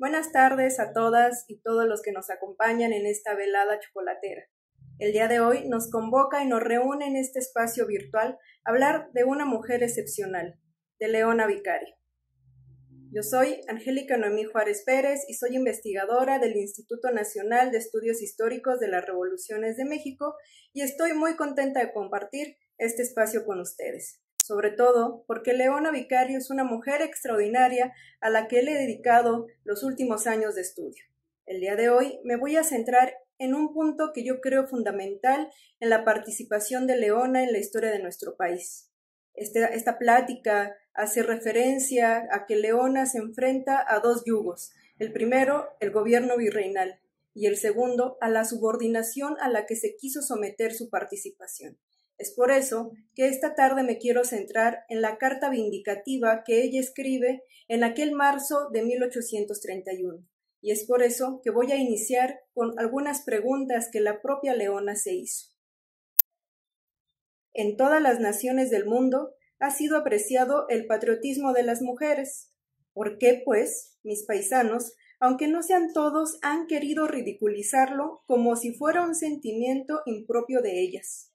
Buenas tardes a todas y todos los que nos acompañan en esta velada chocolatera. El día de hoy nos convoca y nos reúne en este espacio virtual a hablar de una mujer excepcional, de Leona Vicario. Yo soy Angélica Noemí Juárez Pérez y soy investigadora del Instituto Nacional de Estudios Históricos de las Revoluciones de México y estoy muy contenta de compartir este espacio con ustedes sobre todo porque Leona Vicario es una mujer extraordinaria a la que le he dedicado los últimos años de estudio. El día de hoy me voy a centrar en un punto que yo creo fundamental en la participación de Leona en la historia de nuestro país. Esta, esta plática hace referencia a que Leona se enfrenta a dos yugos. El primero, el gobierno virreinal, y el segundo, a la subordinación a la que se quiso someter su participación. Es por eso que esta tarde me quiero centrar en la carta vindicativa que ella escribe en aquel marzo de 1831. Y es por eso que voy a iniciar con algunas preguntas que la propia Leona se hizo. En todas las naciones del mundo ha sido apreciado el patriotismo de las mujeres. ¿Por qué, pues, mis paisanos, aunque no sean todos, han querido ridiculizarlo como si fuera un sentimiento impropio de ellas?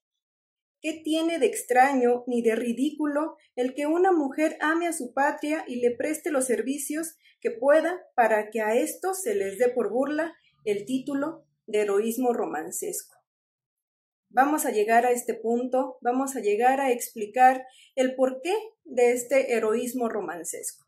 ¿Qué tiene de extraño ni de ridículo el que una mujer ame a su patria y le preste los servicios que pueda para que a estos se les dé por burla el título de heroísmo romancesco? Vamos a llegar a este punto, vamos a llegar a explicar el porqué de este heroísmo romancesco.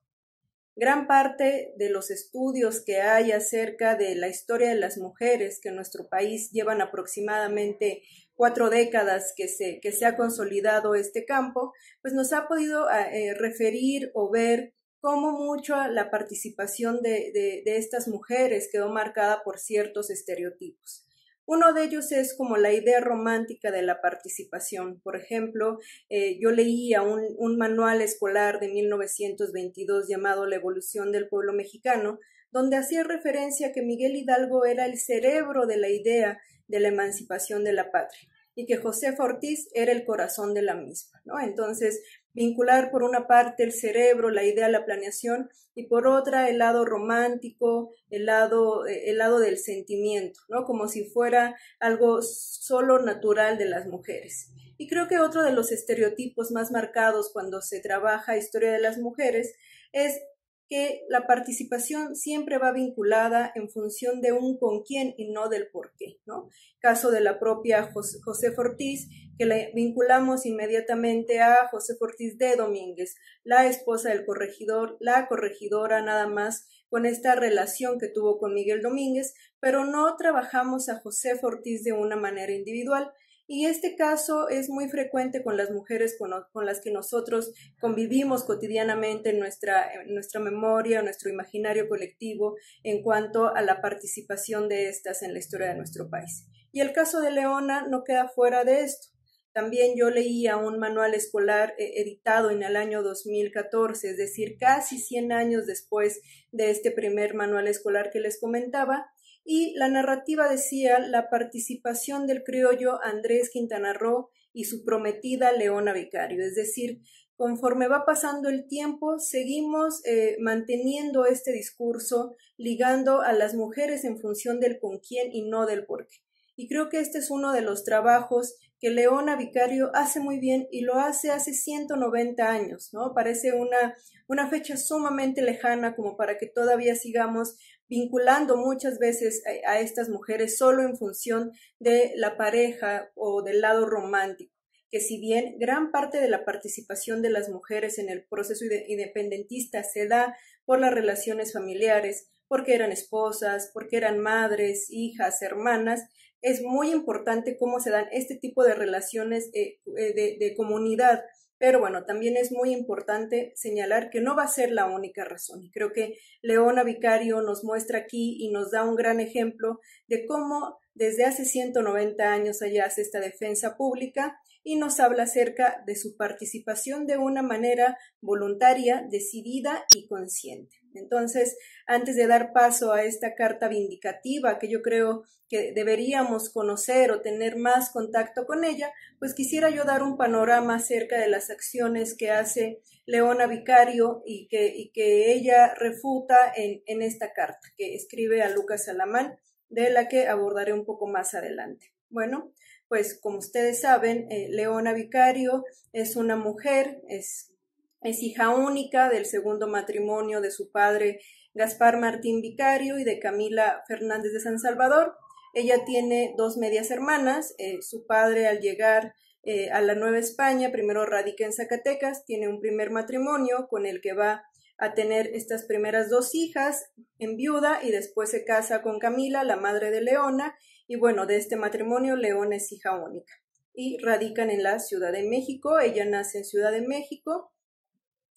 Gran parte de los estudios que hay acerca de la historia de las mujeres que en nuestro país llevan aproximadamente cuatro décadas que se, que se ha consolidado este campo, pues nos ha podido ah, eh, referir o ver cómo mucho la participación de, de, estas mujeres quedó marcada por ciertos estereotipos. Uno de ellos es como la idea romántica de la participación. Por ejemplo, eh, yo leía un, manual escolar de 1922 llamado La evolución del pueblo mexicano, donde hacía referencia a que Miguel Hidalgo era el cerebro de la idea de la emancipación de la patria y que José Ortiz era el corazón de la misma, ¿no? Entonces, vincular por una parte el cerebro, la idea, la planeación, y por otra el lado romántico, el lado, eh, el lado del sentimiento, ¿no? Como si fuera algo solo natural de las mujeres. Y creo que otro de los estereotipos más marcados cuando se trabaja historia de las mujeres es que la participación siempre va vinculada en función de un con quién y no del por qué, ¿no? Caso de la propia José, Fortís, que la vinculamos inmediatamente a José Fortís de Domínguez, la esposa del corregidor, la corregidora nada más con esta relación que tuvo con Miguel Domínguez, pero no trabajamos a José Fortís de una manera individual, y este caso es muy frecuente con las mujeres con, las que nosotros convivimos cotidianamente en nuestra, en nuestra memoria, nuestro imaginario colectivo en cuanto a la participación de estas en la historia de nuestro país. Y el caso de Leona no queda fuera de esto. También yo leía un manual escolar eh, editado en el año 2014, es decir, casi 100 años después de este primer manual escolar que les comentaba, y la narrativa decía la participación del criollo Andrés Quintana Roo y su prometida Leona Vicario, es decir, conforme va pasando el tiempo, seguimos eh, manteniendo este discurso, ligando a las mujeres en función del con quién y no del por qué. Y creo que este es uno de los trabajos que Leona Vicario hace muy bien y lo hace hace 190 años, ¿no? Parece una, una fecha sumamente lejana como para que todavía sigamos vinculando muchas veces a, estas mujeres solo en función de la pareja o del lado romántico que si bien gran parte de la participación de las mujeres en el proceso independentista se da por las relaciones familiares, porque eran esposas, porque eran madres, hijas, hermanas, es muy importante cómo se dan este tipo de relaciones eh, eh, de, comunidad. Pero bueno, también es muy importante señalar que no va a ser la única razón. Y creo que Leona Vicario nos muestra aquí y nos da un gran ejemplo de cómo desde hace 190 años allá hace esta defensa pública y nos habla acerca de su participación de una manera voluntaria, decidida y consciente. Entonces, antes de dar paso a esta carta vindicativa que yo creo que deberíamos conocer o tener más contacto con ella, pues quisiera yo dar un panorama acerca de las acciones que hace Leona Vicario y que, ella refuta en, en esta carta que escribe a Lucas Salamán, de la que abordaré un poco más adelante. Bueno, pues como ustedes saben, eh, Leona Vicario es una mujer, es, es hija única del segundo matrimonio de su padre Gaspar Martín Vicario y de Camila Fernández de San Salvador. Ella tiene dos medias hermanas. Eh, su padre al llegar eh, a la Nueva España primero radica en Zacatecas, tiene un primer matrimonio con el que va a tener estas primeras dos hijas en viuda y después se casa con Camila, la madre de Leona, y bueno, de este matrimonio Leona es hija única y radican en la Ciudad de México. Ella nace en Ciudad de México.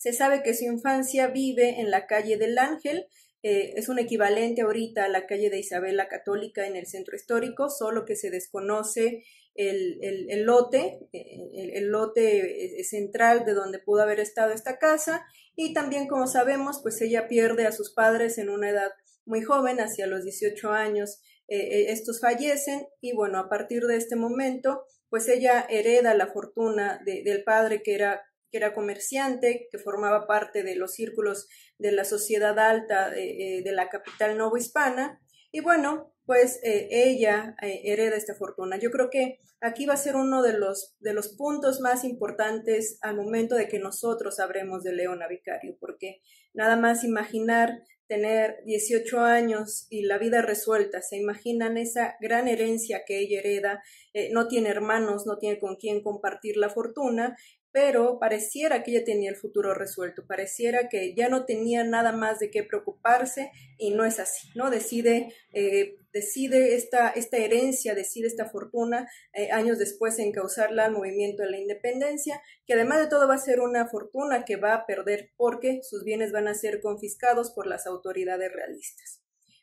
Se sabe que su infancia vive en la calle del Ángel, eh, es un equivalente ahorita a la calle de Isabel la Católica en el centro histórico, solo que se desconoce el, el, lote, eh, el, lote eh, central de donde pudo haber estado esta casa y también como sabemos pues ella pierde a sus padres en una edad muy joven, hacia los 18 años estos fallecen y bueno, a partir de este momento pues ella hereda la fortuna del padre que era que era comerciante, que formaba parte de los círculos de la sociedad alta de, eh, la capital novohispana. Y bueno, pues eh, ella eh, hereda esta fortuna. Yo creo que aquí va a ser uno de los, de los puntos más importantes al momento de que nosotros hablemos de Leona Vicario, porque nada más imaginar tener 18 años y la vida resuelta, se imaginan esa gran herencia que ella hereda, no tiene hermanos, no tiene con quién compartir la fortuna pero pareciera que ella tenía el futuro resuelto, pareciera que ya no tenía nada más de qué preocuparse y no es así, ¿no? Decide, eh, decide esta, esta herencia, decide esta fortuna eh, años después encauzarla al movimiento de la independencia, que además de todo va a ser una fortuna que va a perder porque sus bienes van a ser confiscados por las autoridades realistas.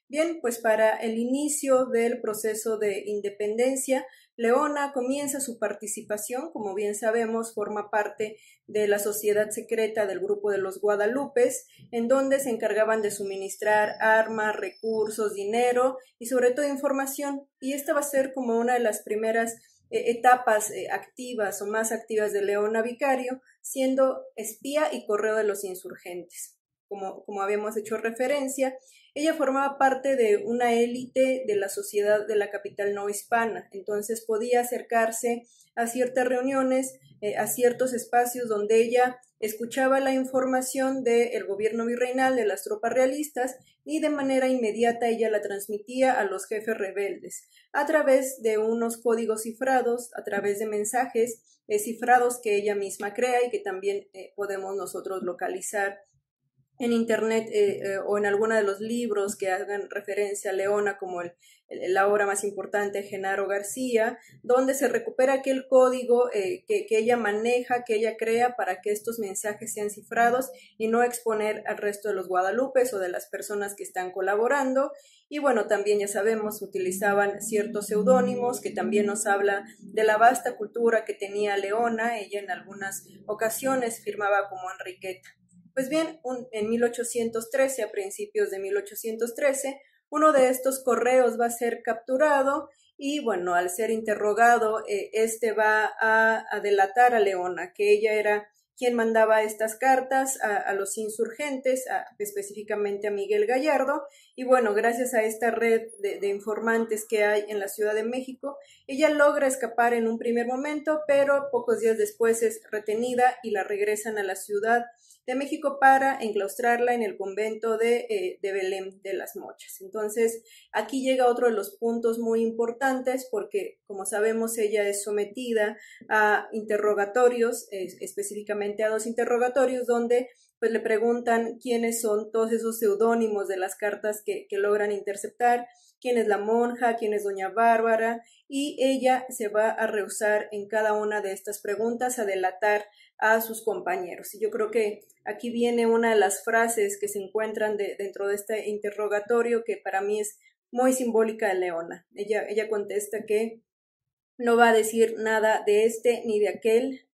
Bien, pues para el inicio del proceso de independencia, Leona comienza su participación, como bien sabemos, forma parte de la sociedad secreta del grupo de los Guadalupes, en donde se encargaban de suministrar armas, recursos, dinero y sobre todo información. Y esta va a ser como una de las primeras eh, etapas eh, activas o más activas de Leona Vicario, siendo espía y correo de los insurgentes como, como habíamos hecho referencia, ella formaba parte de una élite de la sociedad de la capital no hispana, entonces podía acercarse a ciertas reuniones, eh, a ciertos espacios donde ella escuchaba la información del gobierno virreinal, de las tropas realistas, y de manera inmediata ella la transmitía a los jefes rebeldes, a través de unos códigos cifrados, a través de mensajes eh, cifrados que ella misma crea y que también eh, podemos nosotros localizar en internet eh, eh, o en alguno de los libros que hagan referencia a Leona como el, la obra más importante Genaro García, donde se recupera aquel código eh, que, que, ella maneja, que ella crea para que estos mensajes sean cifrados y no exponer al resto de los guadalupes o de las personas que están colaborando. Y bueno, también ya sabemos, utilizaban ciertos seudónimos que también nos habla de la vasta cultura que tenía Leona. Ella en algunas ocasiones firmaba como Enriqueta. Pues bien, en 1813, a principios de 1813, uno de estos correos va a ser capturado y bueno, al ser interrogado, eh, este va a, delatar a Leona, que ella era quien mandaba estas cartas a, los insurgentes, específicamente a Miguel Gallardo. Y bueno, gracias a esta red de, de, informantes que hay en la Ciudad de México, ella logra escapar en un primer momento, pero pocos días después es retenida y la regresan a la ciudad de México para enclaustrarla en el convento de, eh, de, Belén de las Mochas. Entonces, aquí llega otro de los puntos muy importantes porque, como sabemos, ella es sometida a interrogatorios, específicamente a dos interrogatorios donde pues le preguntan quiénes son todos esos seudónimos de las cartas que, que logran interceptar, quién es la monja, quién es doña Bárbara, y ella se va a rehusar en cada una de estas preguntas a delatar a sus compañeros. Y yo creo que aquí viene una de las frases que se encuentran dentro de este interrogatorio que para mí es muy simbólica de Leona. Ella, ella contesta que no va a decir nada de este ni de aquel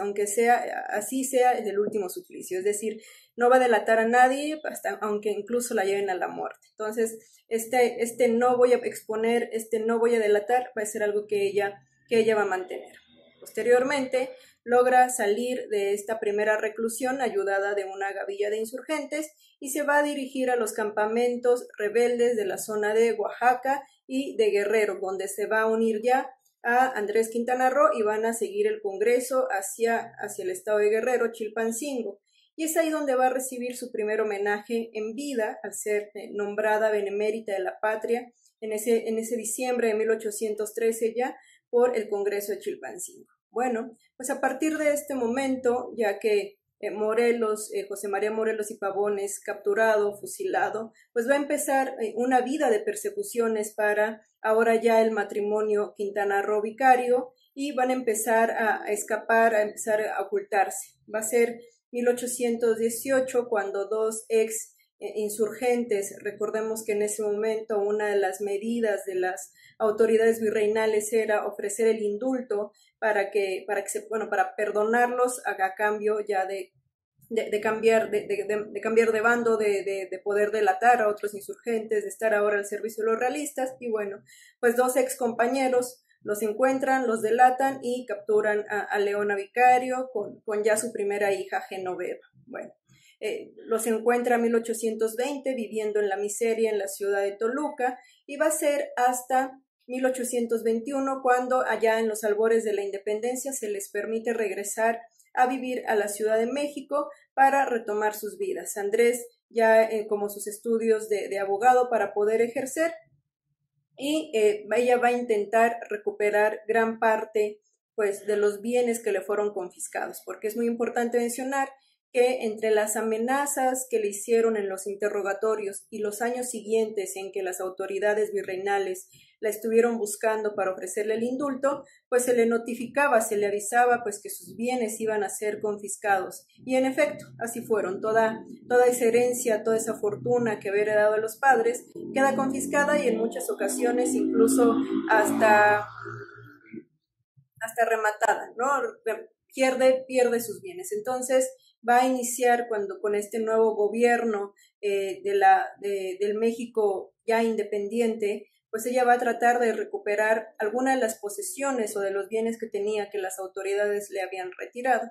aunque sea, así sea el último suplicio. Es decir, no va a delatar a nadie, hasta, aunque incluso la lleven a la muerte. Entonces, este, este no voy a exponer, este no voy a delatar, va a ser algo que ella, que ella va a mantener. Posteriormente, logra salir de esta primera reclusión ayudada de una gavilla de insurgentes y se va a dirigir a los campamentos rebeldes de la zona de Oaxaca y de Guerrero, donde se va a unir ya a Andrés Quintana Roo y van a seguir el Congreso hacia, hacia el estado de Guerrero, Chilpancingo. Y es ahí donde va a recibir su primer homenaje en vida al ser eh, nombrada benemérita de la patria en ese, en ese diciembre de 1813 ya por el Congreso de Chilpancingo. Bueno, pues a partir de este momento, ya que eh, Morelos, eh, José María Morelos y Pavones, capturado, fusilado, pues va a empezar eh, una vida de persecuciones para ahora ya el matrimonio Quintana Roo Vicario y van a empezar a, escapar, a empezar a ocultarse. Va a ser 1818 cuando dos ex insurgentes, recordemos que en ese momento una de las medidas de las autoridades virreinales era ofrecer el indulto para que, para que se, bueno, para perdonarlos a, cambio ya de, de, cambiar, de, de, cambiar de bando, de, poder delatar a otros insurgentes, de estar ahora al servicio de los realistas. Y bueno, pues dos ex compañeros los encuentran, los delatan y capturan a, Leona Vicario con, con, ya su primera hija Genoveva. Bueno, eh, los encuentra en 1820 viviendo en la miseria en la ciudad de Toluca y va a ser hasta 1821, cuando allá en los albores de la independencia se les permite regresar a vivir a la Ciudad de México para retomar sus vidas. Andrés ya eh, como sus estudios de, abogado para poder ejercer y eh, ella va a intentar recuperar gran parte pues de los bienes que le fueron confiscados, porque es muy importante mencionar que entre las amenazas que le hicieron en los interrogatorios y los años siguientes en que las autoridades virreinales la estuvieron buscando para ofrecerle el indulto, pues se le notificaba, se le avisaba pues que sus bienes iban a ser confiscados. Y en efecto, así fueron. Toda, toda esa herencia, toda esa fortuna que había heredado a los padres queda confiscada y en muchas ocasiones incluso hasta, hasta rematada, ¿no? Pierde, pierde sus bienes. Entonces, va a iniciar cuando con este nuevo gobierno eh, de la, del México ya independiente, pues ella va a tratar de recuperar algunas de las posesiones o de los bienes que tenía que las autoridades le habían retirado.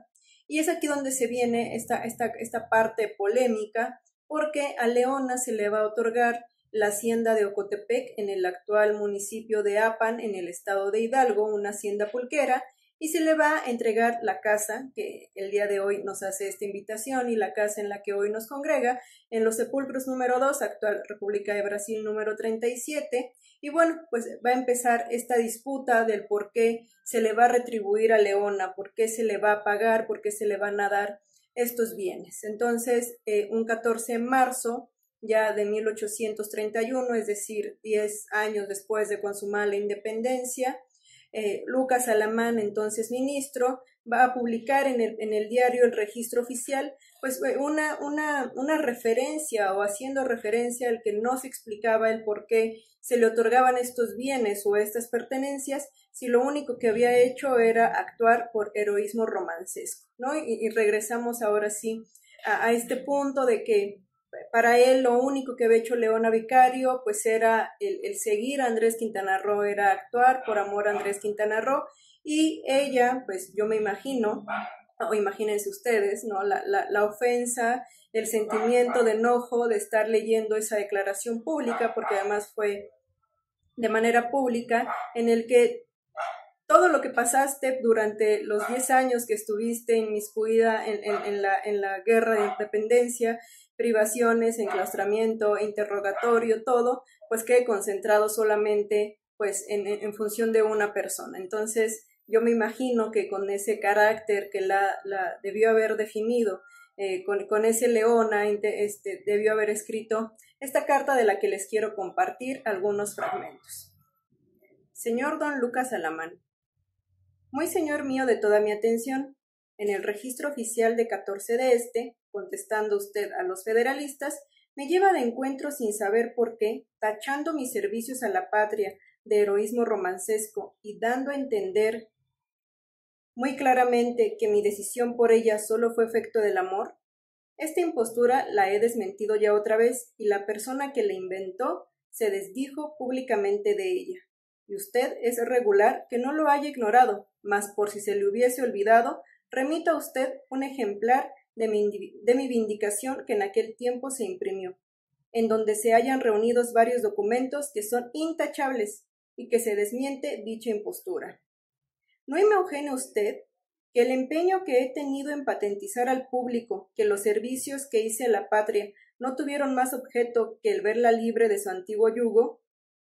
Y es aquí donde se viene esta, esta, esta parte polémica, porque a Leona se le va a otorgar la hacienda de Ocotepec en el actual municipio de Apan, en el estado de Hidalgo, una hacienda pulquera, y se le va a entregar la casa que el día de hoy nos hace esta invitación y la casa en la que hoy nos congrega en los sepulcros número 2, actual República de Brasil número 37. Y bueno, pues va a empezar esta disputa del por qué se le va a retribuir a Leona, por qué se le va a pagar, por qué se le van a dar estos bienes. Entonces, eh, un 14 de marzo ya de 1831, es decir, 10 años después de consumar la independencia, eh, Lucas Alamán, entonces ministro, va a publicar en el, en el diario El Registro Oficial, pues eh, una, una, una referencia o haciendo referencia al que no se explicaba el por qué se le otorgaban estos bienes o estas pertenencias, si lo único que había hecho era actuar por heroísmo romancesco, ¿no? Y, regresamos ahora sí a este punto de que para él lo único que había hecho Leona Vicario pues era el, seguir a Andrés Quintana Roo, era actuar por amor a Andrés Quintana Roo y ella pues yo me imagino, o imagínense ustedes, ¿no? La, la, la ofensa, el sentimiento de enojo de estar leyendo esa declaración pública porque además fue de manera pública en el que todo lo que pasaste durante los 10 años que estuviste inmiscuida en, en, la, en la guerra de independencia, privaciones, enclaustramiento, interrogatorio, todo, pues quede concentrado solamente pues en, función de una persona. Entonces, yo me imagino que con ese carácter que la, la debió haber definido, eh, con, con, ese leona, este, debió haber escrito esta carta de la que les quiero compartir algunos fragmentos. Señor don Lucas Alamán, muy señor mío de toda mi atención, en el registro oficial de 14 de este, contestando usted a los federalistas, me lleva de encuentro sin saber por qué, tachando mis servicios a la patria de heroísmo romancesco y dando a entender muy claramente que mi decisión por ella solo fue efecto del amor? Esta impostura la he desmentido ya otra vez y la persona que la inventó se desdijo públicamente de ella. Y usted es regular que no lo haya ignorado, mas por si se le hubiese olvidado, remito a usted un ejemplar de mi, de mi vindicación que en aquel tiempo se imprimió, en donde se hallan reunidos varios documentos que son intachables y que se desmiente dicha impostura. ¿No imagina usted que el empeño que he tenido en patentizar al público que los servicios que hice a la patria no tuvieron más objeto que el verla libre de su antiguo yugo,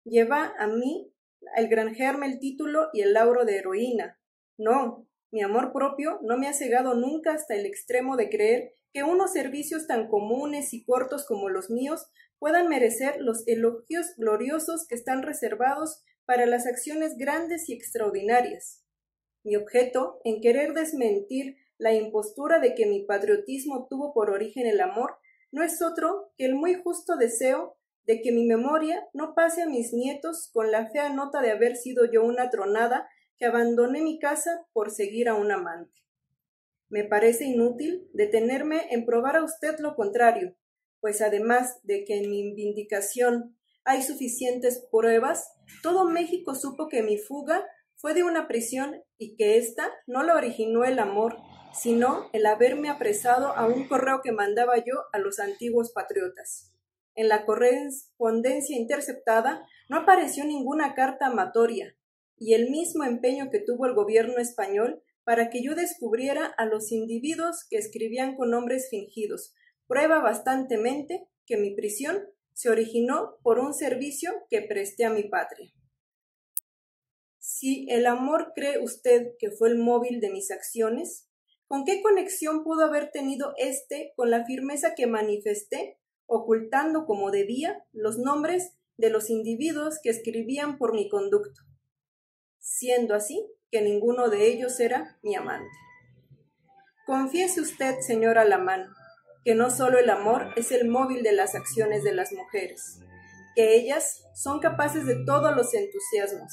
lleva a mí el granjearme el título y el lauro de heroína. No, mi amor propio no me ha cegado nunca hasta el extremo de creer que unos servicios tan comunes y cortos como los míos puedan merecer los elogios gloriosos que están reservados para las acciones grandes y extraordinarias. Mi objeto, en querer desmentir la impostura de que mi patriotismo tuvo por origen el amor, no es otro que el muy justo deseo de que mi memoria no pase a mis nietos con la fea nota de haber sido yo una tronada que abandoné mi casa por seguir a un amante. Me parece inútil detenerme en probar a usted lo contrario, pues además de que en mi vindicación hay suficientes pruebas, todo México supo que mi fuga fue de una prisión y que ésta no la originó el amor, sino el haberme apresado a un correo que mandaba yo a los antiguos patriotas. En la correspondencia interceptada no apareció ninguna carta amatoria, y el mismo empeño que tuvo el gobierno español para que yo descubriera a los individuos que escribían con nombres fingidos, prueba bastantemente que mi prisión se originó por un servicio que presté a mi patria. Si el amor cree usted que fue el móvil de mis acciones, ¿con qué conexión pudo haber tenido éste con la firmeza que manifesté, ocultando como debía los nombres de los individuos que escribían por mi conducto? Siendo así que ninguno de ellos era mi amante. Confiese usted, señor Alamán, que no solo el amor es el móvil de las acciones de las mujeres, que ellas son capaces de todos los entusiasmos,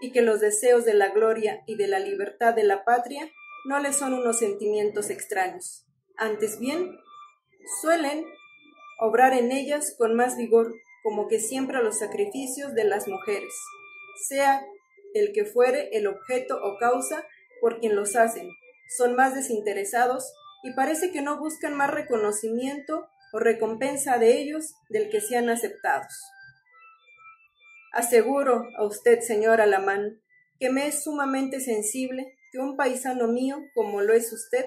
y que los deseos de la gloria y de la libertad de la patria no les son unos sentimientos extraños. Antes bien, suelen obrar en ellas con más vigor, como que siempre los sacrificios de las mujeres, sea el que fuere el objeto o causa por quien los hacen, son más desinteresados y parece que no buscan más reconocimiento o recompensa de ellos del que sean aceptados. Aseguro a usted, señor Alamán, que me es sumamente sensible que un paisano mío, como lo es usted,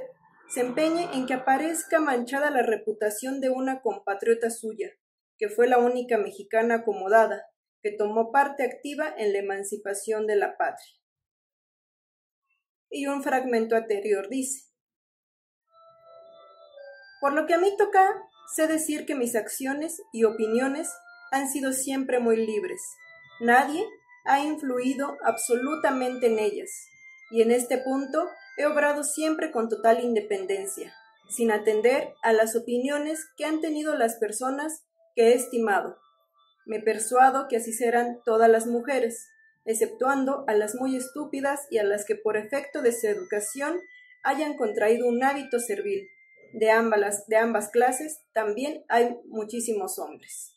se empeñe en que aparezca manchada la reputación de una compatriota suya, que fue la única mexicana acomodada, que tomó parte activa en la emancipación de la patria. Y un fragmento anterior dice, Por lo que a mí toca, sé decir que mis acciones y opiniones han sido siempre muy libres. Nadie ha influido absolutamente en ellas, y en este punto he obrado siempre con total independencia, sin atender a las opiniones que han tenido las personas que he estimado, me persuado que así serán todas las mujeres, exceptuando a las muy estúpidas y a las que por efecto de su educación hayan contraído un hábito servil. De ambas, de ambas clases también hay muchísimos hombres.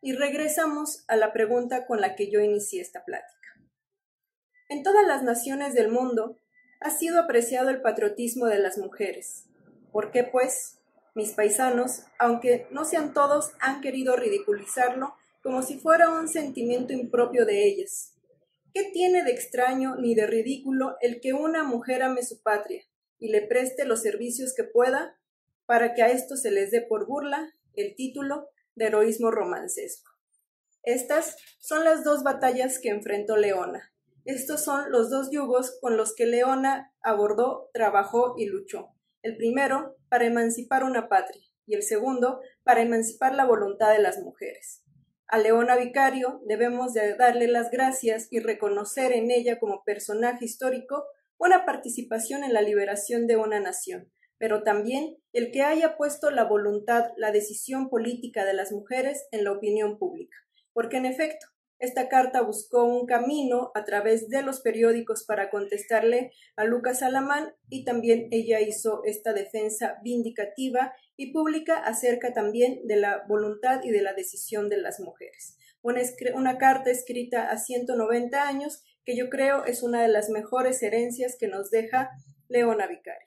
Y regresamos a la pregunta con la que yo inicié esta plática. En todas las naciones del mundo ha sido apreciado el patriotismo de las mujeres. ¿Por qué, pues, mis paisanos, aunque no sean todos, han querido ridiculizarlo como si fuera un sentimiento impropio de ellas. ¿Qué tiene de extraño ni de ridículo el que una mujer ame su patria y le preste los servicios que pueda para que a esto se les dé por burla el título de heroísmo romancesco? Estas son las dos batallas que enfrentó Leona. Estos son los dos yugos con los que Leona abordó, trabajó y luchó. El primero, para emancipar una patria, y el segundo, para emancipar la voluntad de las mujeres. A Leona Vicario debemos de darle las gracias y reconocer en ella como personaje histórico una participación en la liberación de una nación, pero también el que haya puesto la voluntad, la decisión política de las mujeres en la opinión pública, porque en efecto, Esta carta buscó un camino a través de los periódicos para contestarle a Lucas Alamán y también ella hizo esta defensa vindicativa y pública acerca también de la voluntad y de la decisión de las mujeres. Una, una carta escrita a 190 años que yo creo es una de las mejores herencias que nos deja Leona Vicari.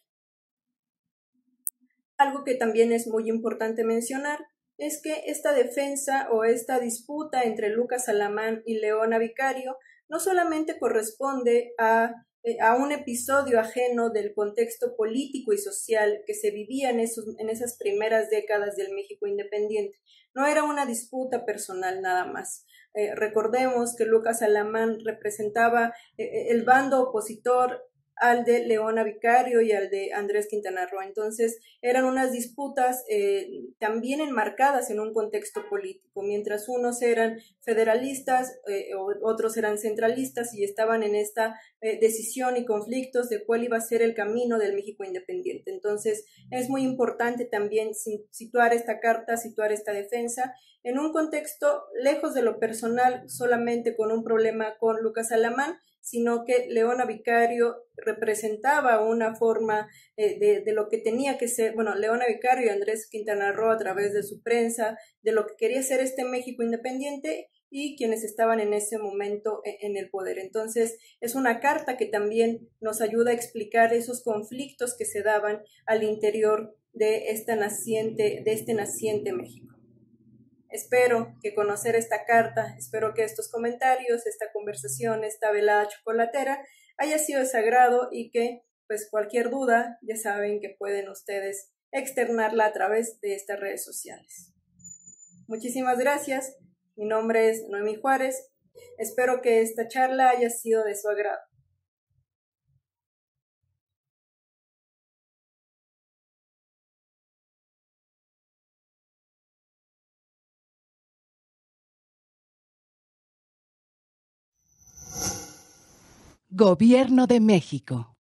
Algo que también es muy importante mencionar es que esta defensa o esta disputa entre Lucas Alamán y Leona Vicario no solamente corresponde a, eh, a, un episodio ajeno del contexto político y social que se vivía en, esos, en esas primeras décadas del México independiente. No era una disputa personal nada más. Eh, recordemos que Lucas Alamán representaba eh, el bando opositor al de Leona Vicario y al de Andrés Quintana Roo. Entonces, eran unas disputas eh, también enmarcadas en un contexto político, mientras unos eran federalistas, eh, otros eran centralistas y estaban en esta eh, decisión y conflictos de cuál iba a ser el camino del México independiente. Entonces, es muy importante también situar esta carta, situar esta defensa en un contexto lejos de lo personal, solamente con un problema con Lucas Alamán, sino que Leona Vicario representaba una forma eh, de, lo que tenía que ser, bueno, Leona Vicario y Andrés Quintana Roo a través de su prensa, de lo que quería ser este México independiente y quienes estaban en ese momento e, en el poder. Entonces, es una carta que también nos ayuda a explicar esos conflictos que se daban al interior de esta naciente, de este naciente México. Espero que conocer esta carta, espero que estos comentarios, esta conversación, esta velada chocolatera haya sido de sagrado y que, pues cualquier duda, ya saben que pueden ustedes externarla a través de estas redes sociales. Muchísimas gracias. Mi nombre es Noemi Juárez. Espero que esta charla haya sido de su agrado. Gobierno de México.